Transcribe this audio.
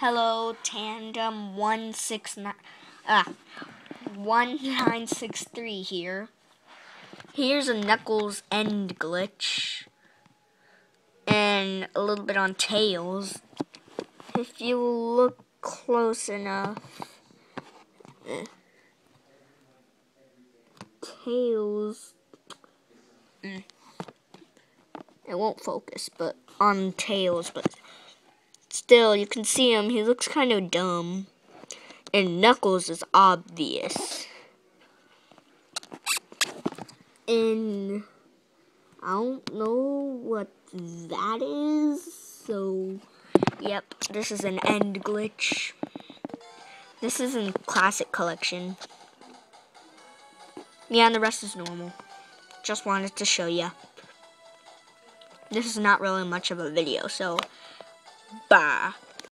Hello, Tandem one six nine ah one nine six three here. Here's a Knuckles end glitch, and a little bit on Tails. If you look close enough, Tails. Mm, it won't focus, but on Tails, but still, you can see him. He looks kind of dumb. And Knuckles is obvious. And I don't know what that is. So, yep, this is an end glitch. This is in Classic Collection. Yeah, and the rest is normal. Just wanted to show you. This is not really much of a video, so 吧。